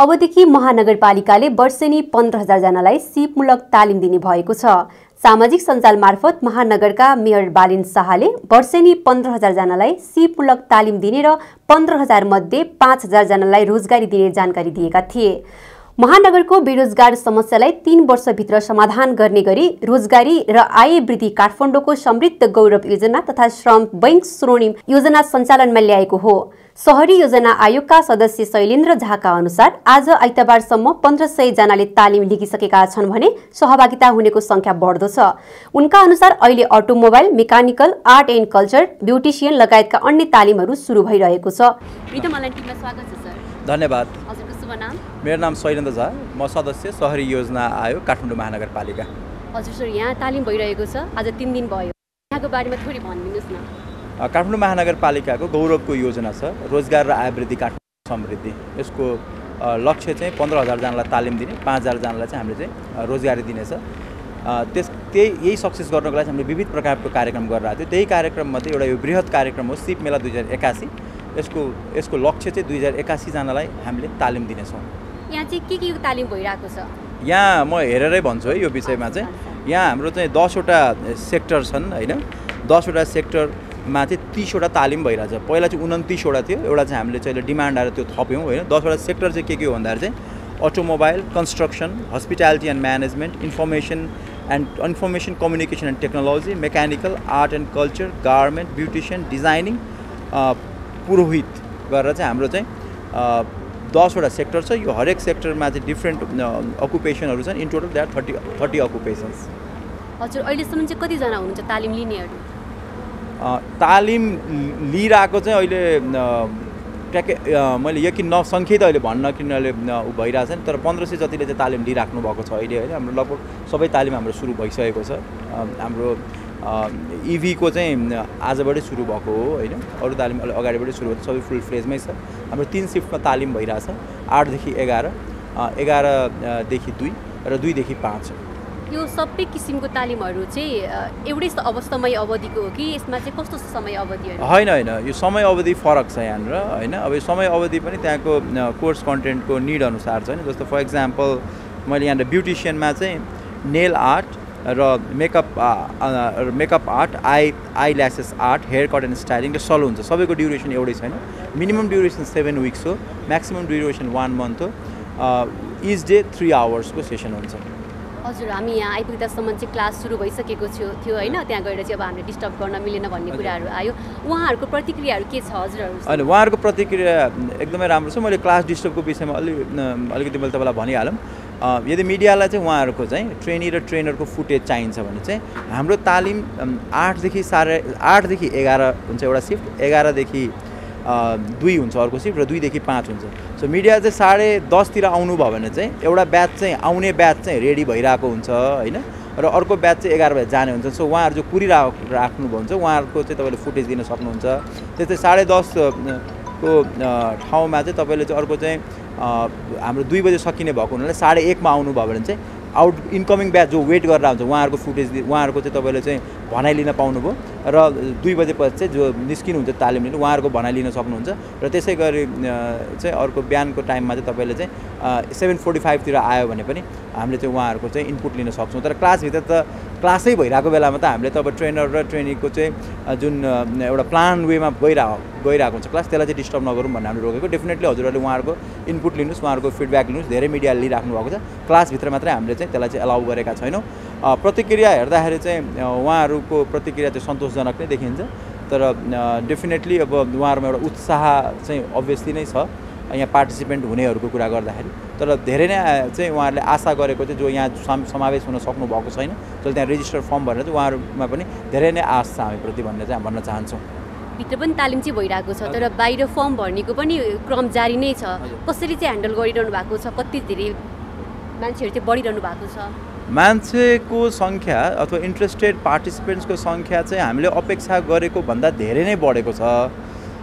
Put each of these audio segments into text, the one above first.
अबदेखि महानगरपालिकाले वर्षेनी पन्ध्र हजारजनालाई सिपमूलक तालिम दिने भएको छ। सामाजिक सञ्जाल मार्फत महानगरका मेयर बालिन शाहले वर्षेनी पन्ध्र हजारजनालाई सिपमूलक तालिम दिने र पन्ध्र हजारमध्ये पाँच हजारजनालाई रोजगारी दिने जानकारी दिएका थिए। महानगरको बेरोजगार समस्यालाई तीन वर्षभित्र समाधान गर्ने गरी रोजगारी र आय वृद्धि काठमाडौँको समृद्ध गौरव योजना तथा श्रम बैंक स्वर्णिम योजना सञ्चालनमा ल्याएको हो। सहरी योजना आयोगका सदस्य शैलेन्द्र झाका अनुसार आज आइतबारसम्म पन्ध्र सयजनाले तालिम लिगिसकेका छन् भने सहभागिता हुनेको सङ्ख्या बढ्दो छ। उनका अनुसार अहिले automobile mechanical art and culture beautician लगायतका अन्य तालिमहरू सुरु भइरहेको छ। स्वागत छ सर। धन्यवाद। हजुरको शुभ नाम? मेरो नाम शैलेन्द्र झा म सदस्य सहरी योजना आयोग काठमाडौँ महानगरपालिका। हजुर सर यहाँ तालिम भइरहेको छ। आज तिन दिन भयो। यहाँको बारेमा थोरै भनिदिनुहोस् न। काठमाडौँ महानगरपालिकाको गौरवको योजना छ। रोजगार र आय वृद्धि काठमाडौँ समृद्धि। यसको लक्ष्य चाहिँ पन्ध्र हजारजनालाई तालिम दिने पाँच हजारजनालाई चाहिँ हामीले चाहिँ रोजगारी दिनेछ त्यस त्यही यही सक्सेस गर्नको लागि चाहिँ हामीले विविध प्रकारको कार्यक्रम गरिरहेको थियो। त्यही कार्यक्रममध्ये एउटा यो बृहत कार्यक्रम हो सिप मेला दुई हजार एकासी। यसको यसको लक्ष्य चाहिँ दुई हजार एकासीजनालाई हामीले तालिम दिनेछौँ। यहाँ चाहिँ के के तालिम भइरहेको छ? यहाँ म हेरेरै भन्छु है यो विषयमा चाहिँ। यहाँ हाम्रो चाहिँ दसवटा सेक्टर छन् होइन? दसवटा सेक्टरमा चाहिँ तिसवटा तालिम भइरहेछ। पहिला चाहिँ उन्तिसवटा थियो एउटा चाहिँ हामीले चाहिँ अहिले डिमान्ड आएर त्यो थप्यौँ होइन? दसवटा सेक्टर चाहिँ के के हो भन्दाखेरि चाहिँ automobile construction hospitality and management information and information communication and technology mechanical art and culture garment beautician designing पुरोहित गरेर चाहिँ हाम्रो चाहिँ दसवटा सेक्टर छ। यो हरेक सेक्टरमा चाहिँ डिफ्रेन्ट अकुपेसनहरू छन्। In total they are thirty thirty occupations हजुर अहिलेसम्म चाहिँ कतिजना हुनुहुन्छ तालिम लिनेहरू? तालिम लिइरहेको चाहिँ अहिले ट्याक्कै मैले यकिन न सङ्ख्या त अहिले भन्न किनले ऊ भइरहेको छ नि तर पन्ध्र सय जतिले चाहिँ तालिम लिइराख्नु भएको छ अहिले होइन हाम्रो लगभग सबै तालिम हाम्रो सुरु भइसकेको छ। हाम्रो इभीको चाहिँ आजबाटै सुरु भएको हो होइन अरू तालिम अलि अगाडिबाटै सुरु भएको सबै फुल फ्लेजमै छ। हाम्रो तिन सिफ्टमा तालिम भइरहेछ आठदेखि एघार एघारदेखि दुई र दुईदेखि पाँच। यो सबै किसिमको तालिमहरू चाहिँ एउटै समय अवधिको हो कि यसमा चाहिँ कस्तो समय अवधिहरू? होइन होइन। यो समय अवधि फरक छ यहाँनिर होइन। अब यो समय अवधि पनि त्यहाँको कोर्स कन्टेन्टको निड अनुसार छ नि। जस्तो फर इक्जाम्पल मैले यहाँनिर ब्युटिसियनमा चाहिँ नेल आर्ट र makeup makeup art eye eye lashes art hair cut and styling र सलो हुन्छ सबैको ड्युरेसन एउटै छैन। मिनिमम ड्युरेसन सेभेन विक्स हो। म्याक्सिमम् ड्युरेसन वान मन्थ हो। इच डे थ्री आवर्सको सेसन हुन्छ। हजुर हामी यहाँ आइपुग्दासम्म चाहिँ क्लास सुरु भइसकेको थियो थियो होइन? त्यहाँ गएर चाहिँ अब हामीले डिस्टर्ब गर्न मिलेन भन्ने कुराहरू आयो। उहाँहरूको प्रतिक्रियाहरू के छ हजुरहरू? होइन उहाँहरूको प्रतिक्रिया एकदमै राम्रो छ। मैले क्लास डिस्टर्बको विषयमा अलि अलिकति मैले तपाईँलाई भनिहालौँ। यदि मिडियालाई चाहिँ उहाँहरूको चाहिँ ट्रेनी र ट्रेनरको फुटेज चाहिन्छ भने चाहिँ हाम्रो तालिम आठदेखि साढे आठदेखि एघार हुन्छ एउटा सिफ्ट एघारदेखि दुई हुन्छ अर्को सिफ्ट र दुईदेखि पाँच हुन्छ। सो मिडिया चाहिँ साढे दसतिर आउनुभयो भने चाहिँ एउटा ब्याच चाहिँ आउने ब्याच चाहिँ रेडी भइरहेको हुन्छ होइन? र अर्को ब्याच चाहिँ एघार बजी जाने हुन्छ। सो उहाँहरू जो कुरिरा राख्नुभयो हुन्छ उहाँहरूको चाहिँ तपाईँले फुटेज दिन सक्नुहुन्छ। त्यस्तै साढे दस अ, को अ, ठाउँमा चाहिँ तपाईँले चाहिँ अर्को चाहिँ हाम्रो दुई बजे सकिने भएको हुनाले साढे एकमा आउनुभयो भने चाहिँ आउट इन्कमिङ ब्याच जो वेट गरेर हुन्छ उहाँहरूको फुटेज उहाँहरूको चाहिँ तपाईँले चाहिँ भनाइ लिन पाउनुभयो र दुई बजेपछि चाहिँ जो निस्किनुहुन्छ तालिम लिनु उहाँहरूको भनाइ लिन सक्नुहुन्छ र त्यसै गरी चाहिँ अर्को बिहानको टाइममा चाहिँ तपाईँले चाहिँ सेभेन फोर्टी फाइभतिर आयो भने पनि हामीले चाहिँ उहाँहरूको चाहिँ इनपुट लिन सक्छौँ। तर क्लासभित्र त क्लासै भइरहेको बेलामा त हामीले त अब ट्रेनर र ट्रेनीको चाहिँ जुन एउटा प्लान वेमा गइरह गइरहेको हुन्छ क्लास त्यसलाई चाहिँ डिस्टर्ब नगरौँ भन्ने हामीले रोकेको। डेफिनेटली हजुरहरूले उहाँहरूको इनपुट लिनुहोस् उहाँहरूको फिडब्याक लिनुहोस् धेरै मिडियाले लिइराख्नु भएको छ। क्लासभित्र मात्रै हामीले चाहिँ त्यसलाई चाहिँ अलाउ गरेका छैनौँ। प्रतिक्रिया हेर्दाखेरि चाहिँ उहाँहरूको प्रतिक्रिया चाहिँ सन्तोषजनक नै देखिन्छ। तर डेफिनेटली अब उहाँहरूमा एउटा उत्साह चाहिँ अभियसली नै छ। यहाँ पार्टिसिपेन्ट हुनेहरूको कुरा गर्दाखेरि तर धेरै नै चाहिँ उहाँहरूले आशा गरेको चाहिँ जो यहाँ सम- समावेश हुन सक्नु भएको छैन जसले त्यहाँ रेजिस्टर फर्म भरेर चाहिँ उहाँहरूमा पनि धेरै नै आश छ हामीप्रति भन्ने चाहिँ भन्न चाहन्छौँ। भित्र पनि तालिम चाहिँ भइरहेको छ तर बाहिर फर्म भर्नेको पनि क्रम जारी नै छ। कसरी चाहिँ ह्यान्डल गरिरहनु भएको छ? कति धेरै मान्छेहरू चाहिँ बढिरहनु भएको छ? मान्छेको सङ्ख्या अथवा इन्ट्रेस्टेड पार्टिसिपेन्ट्सको सङ्ख्या चाहिँ हामीले अपेक्षा गरेको भन्दा धेरै नै बढेको छ।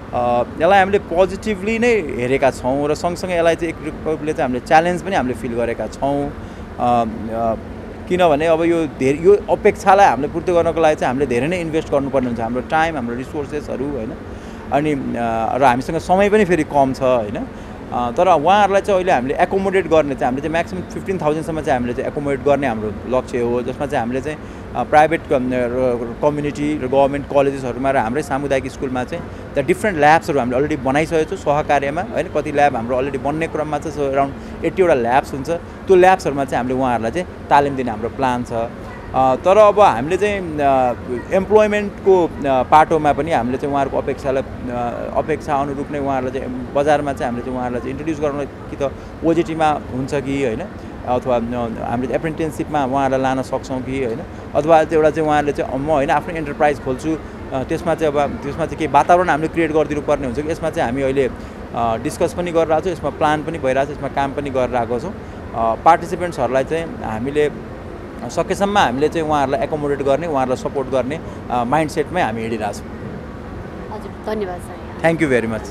यसलाई हामीले पोजिटिभली नै हेरेका छौँ र सँगसँगै यसलाई चाहिँ एक रूपले चाहिँ हामीले च्यालेन्ज पनि हामीले फिल गरेका छौँ। किनभने अब यो धेरै यो अपेक्षालाई हामीले पूर्ति गर्नको लागि चाहिँ हामीले धेरै नै इन्भेस्ट गर्नुपर्ने हुन्छ। हाम्रो टाइम हाम्रो रिसोर्सेसहरू होइन? अनि र हामीसँग समय पनि फेरि कम छ होइन? तर उहाँहरूलाई चाहिँ अहिले हामीले एकोमोडेट गर्ने चाहिँ हामीले चाहिँ म्याक्सिमम् फिफ्टिन थाउजन्डसम्म चाहिँ हामीले चाहिँ एकोमोडेट गर्ने हाम्रो लक्ष्य हो जसमा चाहिँ हामीले चाहिँ प्राइभेट कम्युनिटी र गभर्मेन्ट कलेजेसहरूमा र हाम्रै सामुदायिक स्कुलमा चाहिँ त्यहाँ डिफ्रेन्ट ल्याब्सहरू हामीले अलरेडी बनाइसकेको छौँ सहकार्यमा होइन? कति ल्याब हाम्रो अलरेडी बन्ने क्रममा सो एराउन्ड एट्टीवटा ल्याब्स हुन्छ। त्यो ल्याब्सहरूमा चाहिँ हामीले उहाँहरूलाई चाहिँ तालिम दिने हाम्रो प्लान छ। तर अब हामीले चाहिँ इम्प्लोइमेन्टको पाटोमा पनि हामीले चाहिँ उहाँहरूको अपेक्षालाई अपेक्षा अनुरूप नै उहाँहरूलाई चाहिँ बजारमा चाहिँ हामीले चाहिँ उहाँहरूलाई चाहिँ इन्ट्रोड्युस गर्न कि त ओजिटीमा हुन्छ कि होइन? अथवा हामीले एप्रेन्टिससिपमा उहाँहरूलाई लान सक्छौँ कि होइन? अथवा एउटा चाहिँ उहाँहरूले चाहिँ म होइन आफ्नो इन्टरप्राइज खोल्छु। त्यसमा चाहिँ अब त्यसमा चाहिँ केही वातावरण हामीले क्रिएट गरिदिनु पर्ने हुन्छ कि? यसमा चाहिँ हामी अहिले डिस्कस पनि गरिरहेको छौँ यसमा प्लान पनि भइरहेको छ यसमा काम पनि गरिरहेको छौँ। पार्टिसिपेन्ट्सहरूलाई चाहिँ हामीले सकेसम्म हामीले चाहिँ उहाँहरूलाई एकोमोडेट गर्ने उहाँहरूलाई सपोर्ट गर्ने माइन्ड सेटमै हामी हिँडिरहेछौँ। हजुर धन्यवाद sir thank you very much